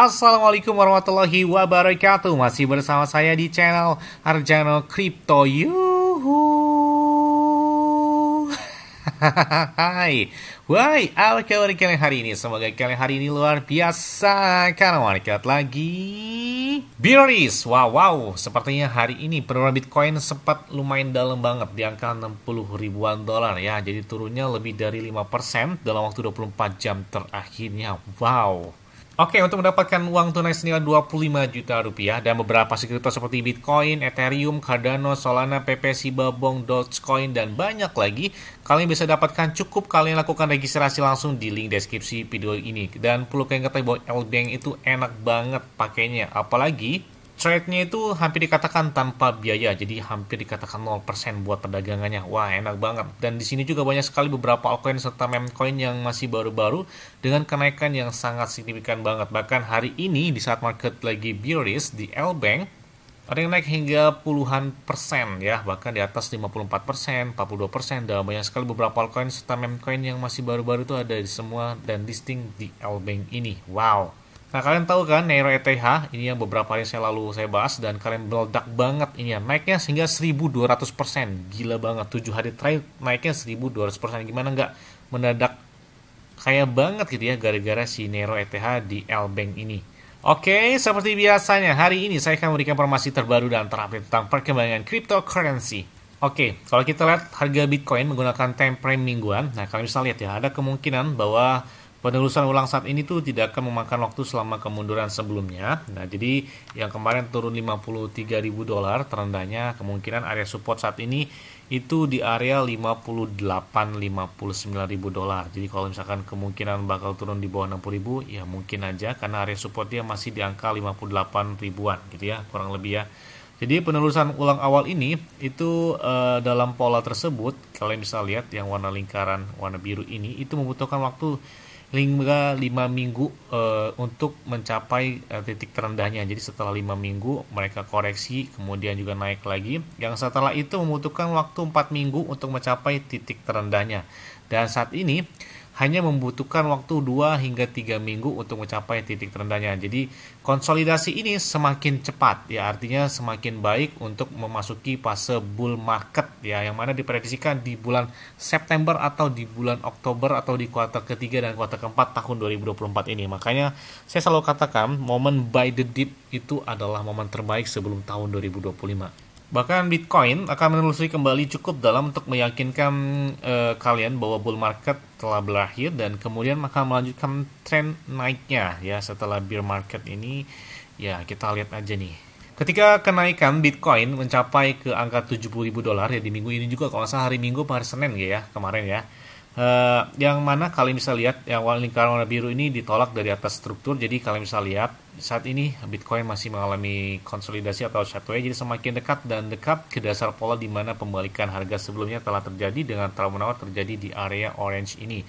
Assalamualaikum warahmatullahi wabarakatuh. Masih bersama saya di channel Arjano Crypto. Yuhu. Hai. Why, apa kabar kalian hari ini? Semoga kalian hari ini luar biasa. Karena market lagi Biroris, wow wow. Sepertinya hari ini penurunan Bitcoin sempat lumayan dalam banget Di angka 60 ribuan dolar ya. Jadi turunnya lebih dari 5% dalam waktu 24 jam terakhirnya. Wow Oke, untuk mendapatkan uang tunai senilai 25 juta rupiah dan beberapa sekuritas seperti Bitcoin, Ethereum, Cardano, Solana, PPC, Babong, Dogecoin, dan banyak lagi, kalian bisa dapatkan cukup kalian lakukan registrasi langsung di link deskripsi video ini. Dan perlu kalian ketahui bahwa L-Bank itu enak banget pakainya, apalagi trade-nya itu hampir dikatakan tanpa biaya, jadi hampir dikatakan 0% buat perdagangannya. Wah, enak banget. Dan di sini juga banyak sekali beberapa altcoin serta meme coin yang masih baru-baru dengan kenaikan yang sangat signifikan banget. Bahkan hari ini di saat market lagi bearish di L-Bank, ada yang naik hingga puluhan persen ya, bahkan di atas 54 persen, 42 persen, dan banyak sekali beberapa altcoin serta meme coin yang masih baru-baru itu ada di semua dan listing di L-Bank ini. Wow, Nah kalian tahu kan Nero ETH ini yang beberapa hari saya lalu saya bahas dan kalian meledak banget ini ya. Naiknya sehingga 1200% gila banget. 7 hari terakhir naiknya 1200% gimana nggak mendadak kayak banget gitu ya gara-gara si Nero ETH di L Bank ini? Oke, seperti biasanya hari ini saya akan memberikan informasi terbaru dan terupdate tentang perkembangan cryptocurrency. Oke, kalau kita lihat harga Bitcoin menggunakan time frame mingguan, nah kalian bisa lihat ya ada kemungkinan bahwa Penelusuran ulang saat ini tuh tidak akan memakan waktu selama kemunduran sebelumnya. Nah, jadi yang kemarin turun 53.000 dolar terendahnya kemungkinan area support saat ini itu di area 58 59.000 dolar. Jadi kalau misalkan kemungkinan bakal turun di bawah 60.000 ya mungkin aja karena area support dia masih di angka 58 ribuan gitu ya, kurang lebih ya. Jadi penelusuran ulang awal ini itu uh, dalam pola tersebut kalian bisa lihat yang warna lingkaran warna biru ini itu membutuhkan waktu hingga 5 minggu uh, untuk mencapai uh, titik terendahnya. Jadi setelah 5 minggu mereka koreksi kemudian juga naik lagi. Yang setelah itu membutuhkan waktu 4 minggu untuk mencapai titik terendahnya. Dan saat ini hanya membutuhkan waktu 2 hingga 3 minggu untuk mencapai titik terendahnya. Jadi konsolidasi ini semakin cepat ya artinya semakin baik untuk memasuki fase bull market ya yang mana diprediksikan di bulan September atau di bulan Oktober atau di kuartal ketiga dan kuartal keempat tahun 2024 ini. Makanya saya selalu katakan momen buy the dip itu adalah momen terbaik sebelum tahun 2025. Bahkan Bitcoin akan menelusuri kembali cukup dalam untuk meyakinkan uh, kalian bahwa bull market telah berakhir dan kemudian akan melanjutkan tren naiknya ya setelah bear market ini ya kita lihat aja nih. Ketika kenaikan Bitcoin mencapai ke angka 70.000 dolar ya di minggu ini juga kalau salah hari Minggu hari Senin ya kemarin ya Uh, yang mana kalian bisa lihat yang lingkaran warna biru ini ditolak dari atas struktur. Jadi kalian bisa lihat saat ini Bitcoin masih mengalami konsolidasi atau sideways jadi semakin dekat dan dekat ke dasar pola di mana pembalikan harga sebelumnya telah terjadi dengan terlalu menawar terjadi di area orange ini.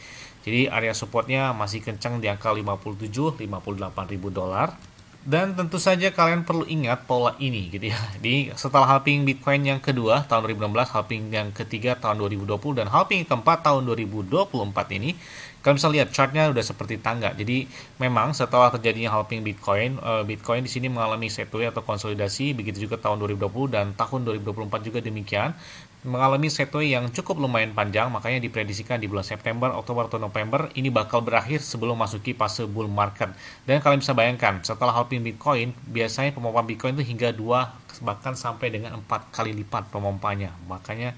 Jadi area supportnya masih kencang di angka 57 58 ribu dolar dan tentu saja kalian perlu ingat pola ini gitu ya. Di setelah halving Bitcoin yang kedua tahun 2016, halving yang ketiga tahun 2020 dan halving keempat tahun 2024 ini kalian bisa lihat chartnya udah seperti tangga. Jadi memang setelah terjadinya halving Bitcoin, eh, Bitcoin di sini mengalami setway atau konsolidasi, begitu juga tahun 2020 dan tahun 2024 juga demikian mengalami setway yang cukup lumayan panjang, makanya diprediksikan di bulan September, Oktober, atau November ini bakal berakhir sebelum masuki fase bull market. Dan kalian bisa bayangkan, setelah halving Bitcoin, biasanya pemompaan Bitcoin itu hingga dua bahkan sampai dengan empat kali lipat pemompanya. Makanya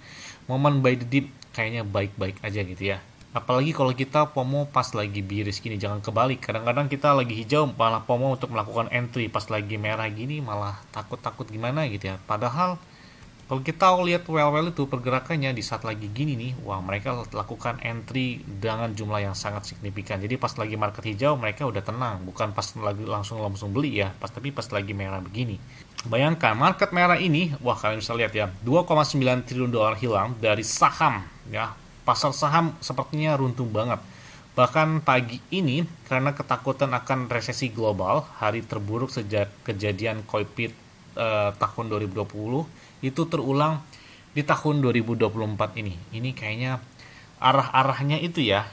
momen buy the dip kayaknya baik-baik aja gitu ya. Apalagi kalau kita pomo pas lagi biris gini, jangan kebalik. Kadang-kadang kita lagi hijau malah pomo untuk melakukan entry, pas lagi merah gini malah takut-takut gimana gitu ya. Padahal kalau kita lihat well-well itu pergerakannya di saat lagi gini nih, wah mereka lakukan entry dengan jumlah yang sangat signifikan. Jadi pas lagi market hijau mereka udah tenang, bukan pas lagi langsung langsung beli ya, pas tapi pas lagi merah begini. Bayangkan market merah ini, wah kalian bisa lihat ya, 2,9 triliun dolar hilang dari saham ya. Pasar saham sepertinya runtuh banget. Bahkan pagi ini karena ketakutan akan resesi global, hari terburuk sejak kejadian COVID eh, tahun 2020 itu terulang di tahun 2024 ini. Ini kayaknya arah-arahnya itu ya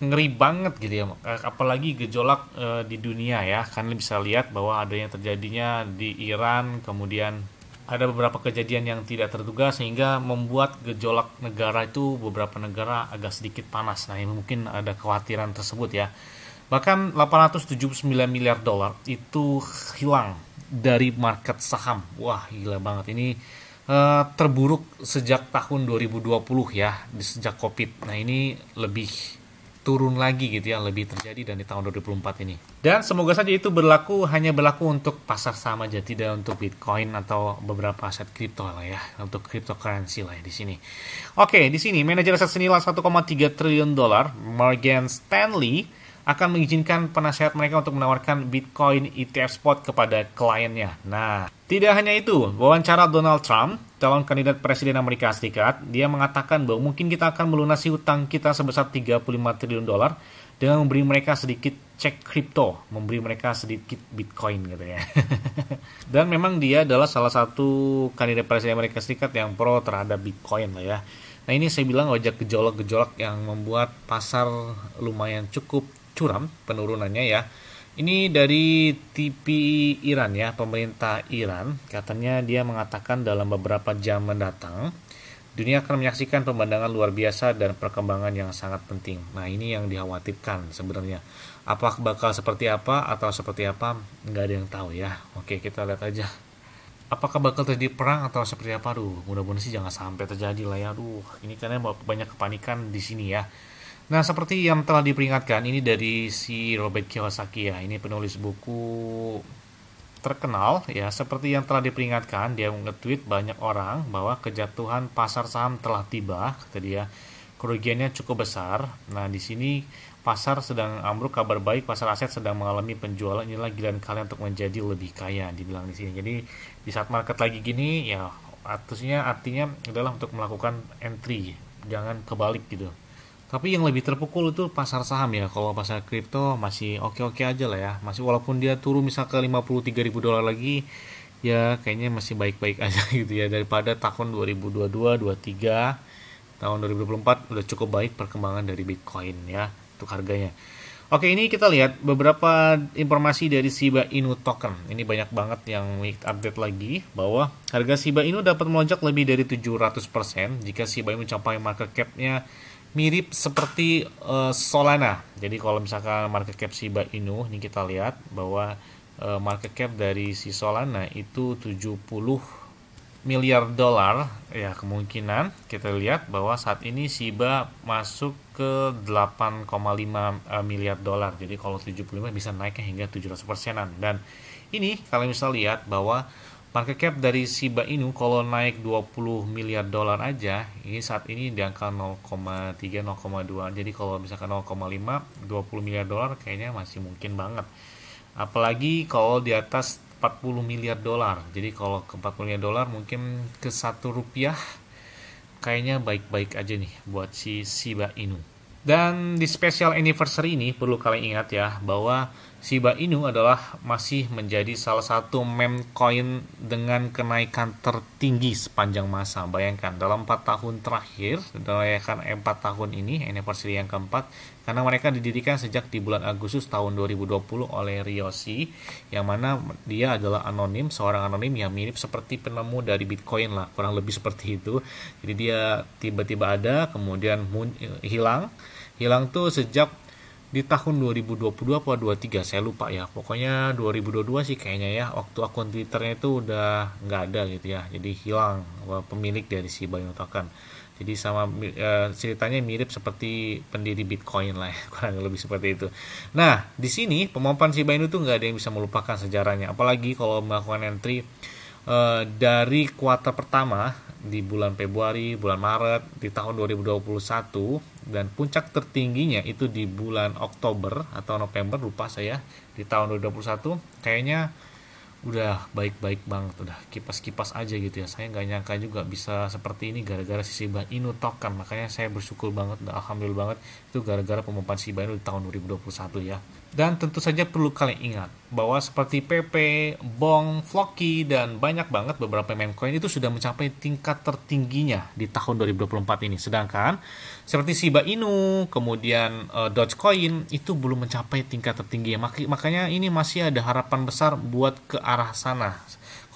ngeri banget gitu ya. Apalagi gejolak e, di dunia ya. Kalian bisa lihat bahwa adanya terjadinya di Iran kemudian ada beberapa kejadian yang tidak terduga sehingga membuat gejolak negara itu beberapa negara agak sedikit panas. Nah ini mungkin ada kekhawatiran tersebut ya. Bahkan 879 miliar dolar itu hilang dari market saham wah gila banget ini uh, terburuk sejak tahun 2020 ya sejak covid nah ini lebih turun lagi gitu ya lebih terjadi dan di tahun 2024 ini. Dan semoga saja itu berlaku hanya berlaku untuk pasar saham aja tidak untuk Bitcoin atau beberapa aset kripto lah ya untuk cryptocurrency lah ya di sini. Oke di sini manajer aset senilai 1,3 triliun dolar Morgan Stanley akan mengizinkan penasehat mereka untuk menawarkan Bitcoin ETF spot kepada kliennya. Nah, tidak hanya itu, wawancara Donald Trump, calon kandidat presiden Amerika Serikat, dia mengatakan bahwa mungkin kita akan melunasi hutang kita sebesar 35 triliun dolar dengan memberi mereka sedikit cek kripto, memberi mereka sedikit Bitcoin gitu ya. Dan memang dia adalah salah satu kandidat presiden Amerika Serikat yang pro terhadap Bitcoin lah ya. Nah ini saya bilang wajah gejolak-gejolak yang membuat pasar lumayan cukup curam penurunannya ya. Ini dari TV Iran ya, pemerintah Iran katanya dia mengatakan dalam beberapa jam mendatang dunia akan menyaksikan pemandangan luar biasa dan perkembangan yang sangat penting. Nah ini yang dikhawatirkan sebenarnya. Apa bakal seperti apa atau seperti apa nggak ada yang tahu ya. Oke kita lihat aja. Apakah bakal terjadi perang atau seperti apa? Aduh mudah-mudahan sih jangan sampai terjadi lah ya. Aduh ini karena banyak kepanikan di sini ya. Nah, seperti yang telah diperingatkan, ini dari si Robert Kiyosaki ya. Ini penulis buku terkenal ya. Seperti yang telah diperingatkan, dia nge-tweet banyak orang bahwa kejatuhan pasar saham telah tiba, kata dia. Kerugiannya cukup besar. Nah, di sini pasar sedang ambruk, kabar baik, pasar aset sedang mengalami penjualan. Inilah giliran kalian untuk menjadi lebih kaya, dibilang di sini. Jadi, di saat market lagi gini, ya artinya artinya adalah untuk melakukan entry, jangan kebalik gitu. Tapi yang lebih terpukul itu pasar saham ya. Kalau pasar kripto masih oke-oke aja lah ya. Masih walaupun dia turun misal ke 53 ribu dolar lagi, ya kayaknya masih baik-baik aja gitu ya daripada tahun 2022, 23, tahun 2024 udah cukup baik perkembangan dari Bitcoin ya untuk harganya. Oke, ini kita lihat beberapa informasi dari Shiba Inu token. Ini banyak banget yang update lagi bahwa harga Shiba Inu dapat melonjak lebih dari 700% jika Shiba Inu mencapai market cap-nya mirip seperti uh, Solana. Jadi kalau misalkan market cap Shiba Inu ini kita lihat bahwa uh, market cap dari si Solana itu 70 miliar dolar ya kemungkinan kita lihat bahwa saat ini Shiba masuk ke 8,5 uh, miliar dolar. Jadi kalau 75 bisa naiknya hingga 700 persenan dan ini kalau misal lihat bahwa Market cap dari Shiba Inu kalau naik 20 miliar dolar aja, ini saat ini di angka 0,3 0,2. Jadi kalau misalkan 0,5 20 miliar dolar kayaknya masih mungkin banget. Apalagi kalau di atas 40 miliar dolar. Jadi kalau ke 40 miliar dolar mungkin ke satu rupiah kayaknya baik-baik aja nih buat si Shiba Inu. Dan di special anniversary ini perlu kalian ingat ya bahwa Shiba Inu adalah masih menjadi salah satu meme coin dengan kenaikan tertinggi sepanjang masa. Bayangkan dalam 4 tahun terakhir, dalam 4 tahun ini anniversary yang keempat karena mereka didirikan sejak di bulan Agustus tahun 2020 oleh Ryoshi yang mana dia adalah anonim, seorang anonim yang mirip seperti penemu dari Bitcoin lah, kurang lebih seperti itu. Jadi dia tiba-tiba ada, kemudian hilang. Hilang tuh sejak di tahun 2022 atau 23 saya lupa ya. Pokoknya 2022 sih kayaknya ya waktu akun twitternya itu udah nggak ada gitu ya. Jadi hilang pemilik dari si Bayo Token jadi sama e, ceritanya mirip seperti pendiri Bitcoin lah ya, kurang lebih seperti itu. Nah di sini pemompan si Bainu tuh nggak ada yang bisa melupakan sejarahnya, apalagi kalau melakukan entry e, dari kuartal pertama di bulan Februari, bulan Maret, di tahun 2021 dan puncak tertingginya itu di bulan Oktober atau November lupa saya di tahun 2021 kayaknya udah baik-baik banget udah kipas-kipas aja gitu ya. Saya nggak nyangka juga bisa seperti ini gara-gara si Shiba Inu token makanya saya bersyukur banget alhamdulillah banget. Itu gara-gara pengumuman Shiba Inu di tahun 2021 ya. Dan tentu saja perlu kalian ingat bahwa seperti PP, Bong, Floki dan banyak banget beberapa meme coin itu sudah mencapai tingkat tertingginya di tahun 2024 ini. Sedangkan seperti Shiba Inu kemudian uh, Dogecoin itu belum mencapai tingkat tertinggi makanya ini masih ada harapan besar buat ke arah sana.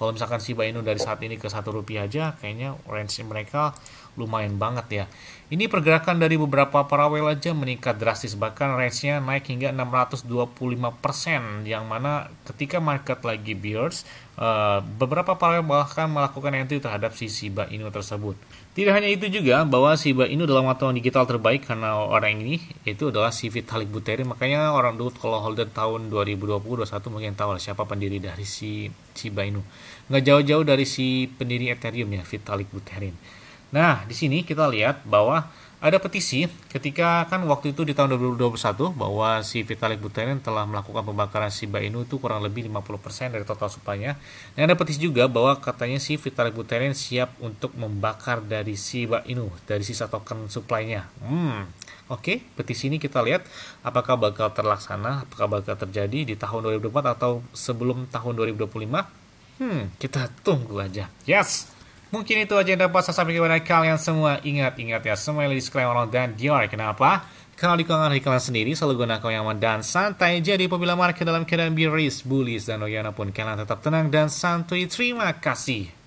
Kalau misalkan Shiba Inu dari saat ini ke satu rupiah aja, kayaknya range mereka lumayan banget ya. Ini pergerakan dari beberapa parawel aja meningkat drastis, bahkan range-nya naik hingga 625%, yang mana ketika market lagi bears, uh, beberapa parawel bahkan melakukan entry terhadap si Shiba Inu tersebut. Tidak hanya itu juga bahwa Shiba Inu adalah mata digital terbaik karena orang ini itu adalah si Vitalik Buterin. Makanya orang dulu kalau holder tahun 2020-2021 mungkin tahu lah siapa pendiri dari si Shiba Inu. Nggak jauh-jauh dari si pendiri Ethereum ya Vitalik Buterin. Nah di sini kita lihat bahwa ada petisi ketika kan waktu itu di tahun 2021 bahwa si Vitalik Buterin telah melakukan pembakaran Shiba Inu itu kurang lebih 50% dari total supply-nya. Dan ada petisi juga bahwa katanya si Vitalik Buterin siap untuk membakar dari Shiba Inu dari sisa token supply-nya. Hmm. Oke, okay, petisi ini kita lihat apakah bakal terlaksana, apakah bakal terjadi di tahun 2024 atau sebelum tahun 2025. Hmm, kita tunggu aja. Yes. Mungkin itu aja yang dapat saya sampaikan kepada kalian semua. Ingat-ingat ya, semua yang disclaimer dan Dior. Kenapa? Kalau di kalangan kalian sendiri selalu gunakan yang aman dan santai. Jadi apabila market dalam keadaan bearish, bullish, dan bagaimana pun kalian tetap tenang dan santuy. Terima kasih.